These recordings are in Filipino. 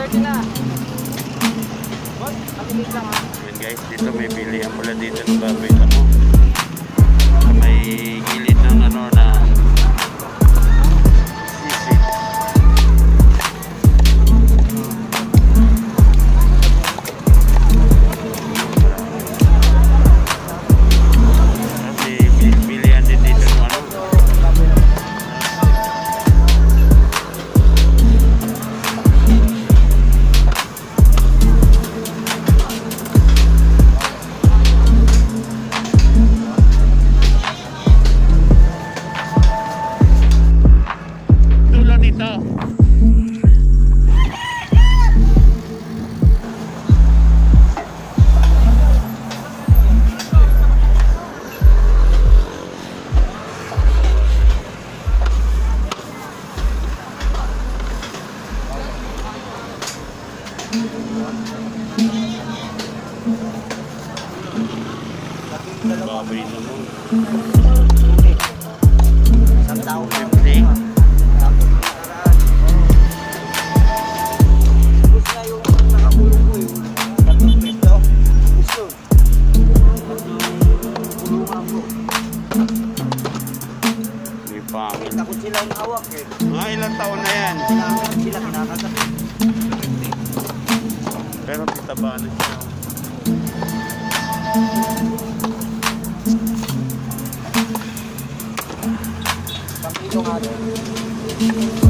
6.30 na. What? Pakinig lang ha. Guys, dito may bilihan pala dito ng baboy ako. 到。Thank you. Takot sila yung hawak eh. Mga ilang taon na yan. Kailangan sila kinakagat. Pero kitaba na siya. Pagkilo nga din.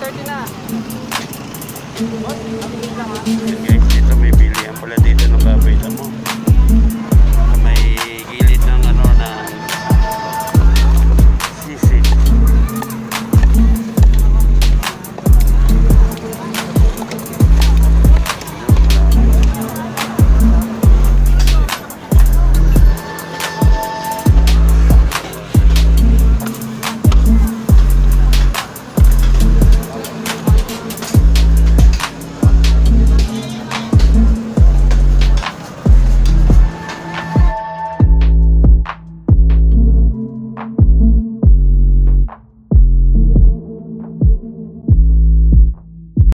Pangil. 730 na. Boss, mabilis lang ha.